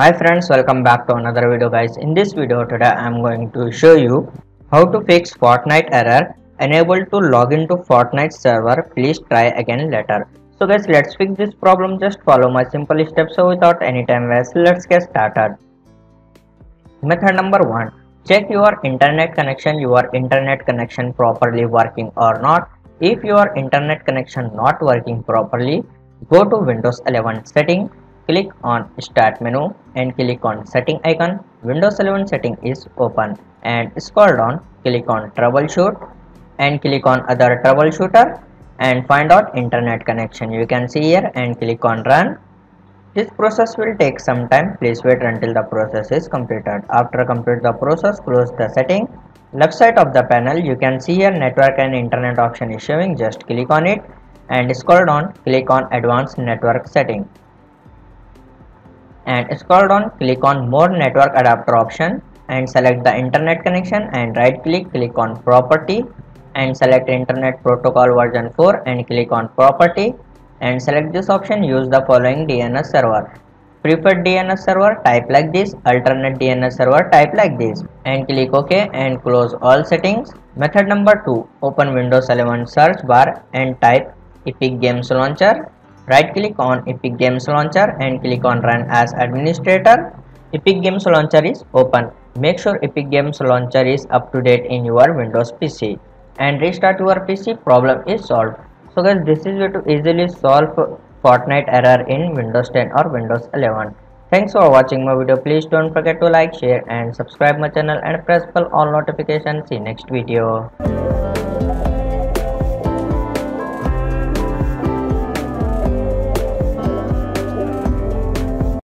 Hi friends, welcome back to another video guys. In this video today I am going to show you how to fix Fortnite error. Unable to log into Fortnite server, please try again later. So guys, let's fix this problem. Just follow my simple steps so without any time waste, let's get started. Method number 1. Check your internet connection, your internet connection properly working or not. If your internet connection not working properly, go to Windows 11 setting click on start menu and click on setting icon. Windows 11 setting is open and scroll down click on troubleshoot and click on other troubleshooter and find out internet connection. You can see here and click on run. This process will take some time. Please wait until the process is completed. After complete the process close the setting. Left side of the panel you can see here network and internet option is showing. Just click on it and scroll down. Click on advanced network setting and scroll down click on more network adapter option and select the internet connection and right click click on property and select internet protocol version 4 and click on property and select this option use the following DNS server. Preferred DNS server type like this. Alternate DNS server type like this. And click OK and close all settings. Method number 2 open Windows 11 search bar and type Epic Games Launcher right click on epic games launcher and click on run as administrator. Epic games launcher is open. Make sure epic games launcher is up to date in your windows pc and restart your pc problem is solved. So guys this is way to easily solve fortnite error in windows 10 or windows 11 thanks for watching my video. Please don't forget to like share and subscribe my channel and press bell all notifications. See next video